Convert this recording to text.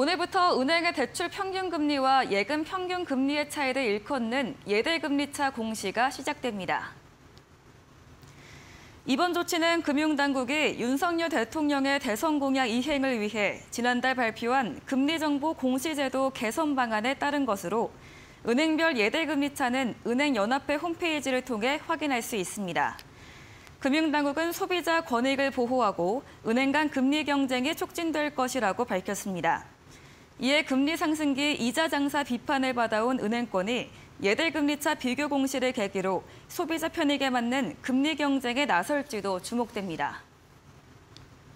오늘부터 은행의 대출 평균 금리와 예금 평균 금리의 차이를 일컫는 예대금리차 공시가 시작됩니다. 이번 조치는 금융당국이 윤석열 대통령의 대선 공약 이행을 위해 지난달 발표한 금리정보 공시제도 개선 방안에 따른 것으로 은행별 예대금리차는 은행연합회 홈페이지를 통해 확인할 수 있습니다. 금융당국은 소비자 권익을 보호하고 은행 간 금리 경쟁이 촉진될 것이라고 밝혔습니다. 이에 금리 상승기 이자 장사 비판을 받아온 은행권이 예대금리차 비교 공시를 계기로 소비자 편익에 맞는 금리 경쟁에 나설지도 주목됩니다.